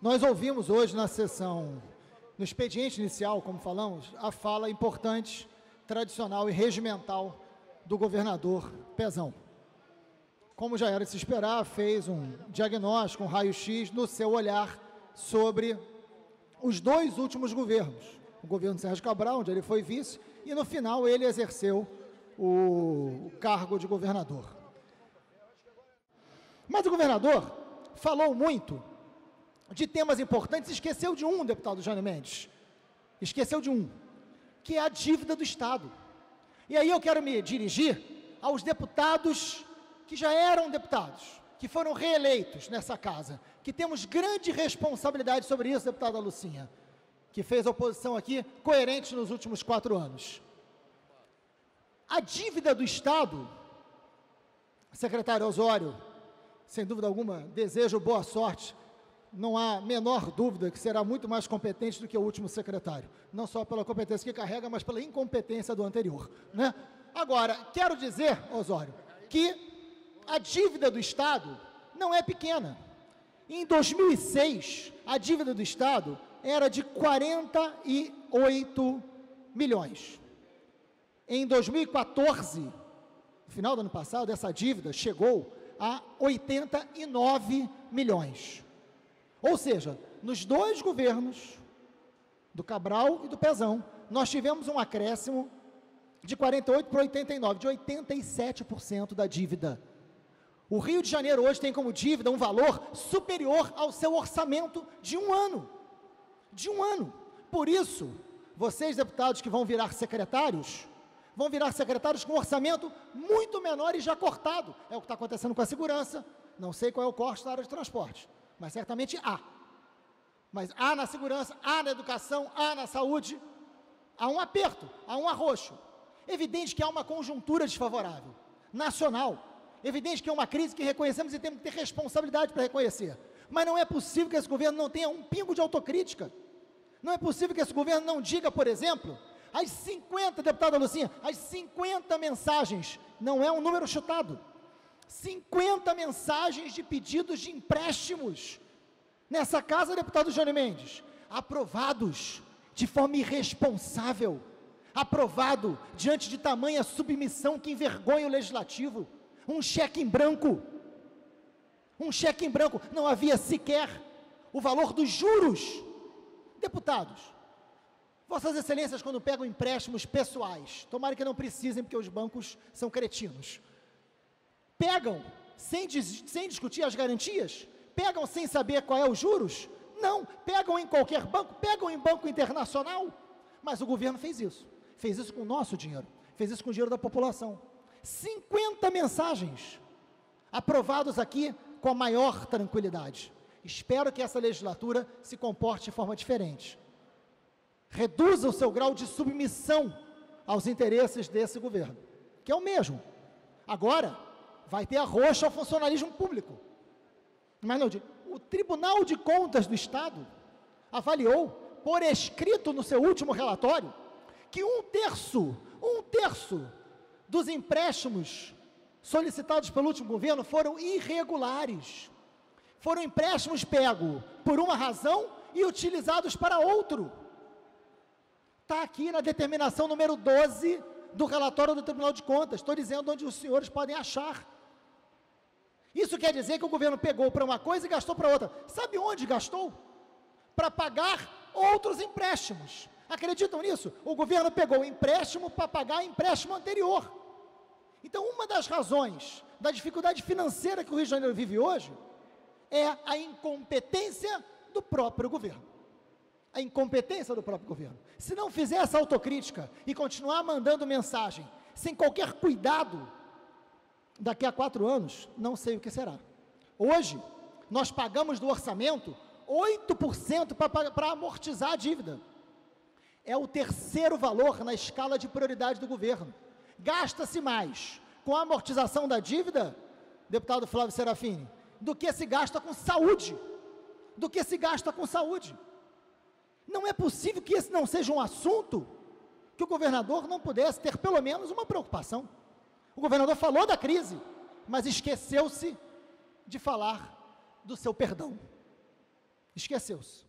Nós ouvimos hoje na sessão, no expediente inicial, como falamos, a fala importante, tradicional e regimental do governador Pezão. Como já era de se esperar, fez um diagnóstico, um raio-x no seu olhar sobre os dois últimos governos. O governo Sérgio Cabral, onde ele foi vice, e no final ele exerceu o cargo de governador. Mas o governador falou muito de temas importantes, esqueceu de um, deputado Jânio Mendes. Esqueceu de um, que é a dívida do Estado. E aí eu quero me dirigir aos deputados que já eram deputados, que foram reeleitos nessa casa, que temos grande responsabilidade sobre isso, deputada Lucinha, que fez oposição aqui coerente nos últimos quatro anos. A dívida do Estado, secretário Osório, sem dúvida alguma, desejo boa sorte. Não há menor dúvida que será muito mais competente do que o último secretário. Não só pela competência que carrega, mas pela incompetência do anterior. Né? Agora, quero dizer, Osório, que a dívida do Estado não é pequena. Em 2006, a dívida do Estado era de 48 milhões. Em 2014, no final do ano passado, essa dívida chegou a 89 milhões. Ou seja, nos dois governos, do Cabral e do Pezão, nós tivemos um acréscimo de 48 para 89, de 87% da dívida. O Rio de Janeiro hoje tem como dívida um valor superior ao seu orçamento de um ano. De um ano. Por isso, vocês, deputados que vão virar secretários, vão virar secretários com orçamento muito menor e já cortado. É o que está acontecendo com a segurança. Não sei qual é o corte na área de transporte, mas certamente há. Mas há na segurança, há na educação, há na saúde. Há um aperto, há um arroxo. Evidente que há uma conjuntura desfavorável, nacional. Evidente que é uma crise que reconhecemos e temos que ter responsabilidade para reconhecer. Mas não é possível que esse governo não tenha um pingo de autocrítica. Não é possível que esse governo não diga, por exemplo, as 50, deputada Lucinha, as 50 mensagens, não é um número chutado, 50 mensagens de pedidos de empréstimos nessa casa, deputado Johnny Mendes, aprovados de forma irresponsável, aprovado diante de tamanha submissão que envergonha o legislativo, um cheque em branco, um cheque em branco, não havia sequer o valor dos juros. Deputados, Vossas Excelências, quando pegam empréstimos pessoais, tomara que não precisem, porque os bancos são cretinos, pegam sem, sem discutir as garantias? Pegam sem saber qual é os juros? Não, pegam em qualquer banco, pegam em banco internacional. Mas o governo fez isso. Fez isso com o nosso dinheiro, fez isso com o dinheiro da população. 50 mensagens aprovados aqui com a maior tranquilidade. Espero que essa legislatura se comporte de forma diferente reduza o seu grau de submissão aos interesses desse governo, que é o mesmo. Agora, vai ter arroxo ao funcionalismo público. Mas não, o Tribunal de Contas do Estado avaliou, por escrito no seu último relatório, que um terço, um terço dos empréstimos solicitados pelo último governo foram irregulares. Foram empréstimos pegos por uma razão e utilizados para outro. Está aqui na determinação número 12 do relatório do Tribunal de Contas. Estou dizendo onde os senhores podem achar. Isso quer dizer que o governo pegou para uma coisa e gastou para outra. Sabe onde gastou? Para pagar outros empréstimos. Acreditam nisso? O governo pegou empréstimo para pagar empréstimo anterior. Então, uma das razões da dificuldade financeira que o Rio de Janeiro vive hoje é a incompetência do próprio governo a incompetência do próprio governo. Se não fizer essa autocrítica e continuar mandando mensagem sem qualquer cuidado, daqui a quatro anos, não sei o que será. Hoje, nós pagamos do orçamento 8% para amortizar a dívida. É o terceiro valor na escala de prioridade do governo. Gasta-se mais com a amortização da dívida, deputado Flávio Serafini, do que se gasta com saúde. Do que se gasta com saúde. Não é possível que esse não seja um assunto que o governador não pudesse ter pelo menos uma preocupação. O governador falou da crise, mas esqueceu-se de falar do seu perdão. Esqueceu-se.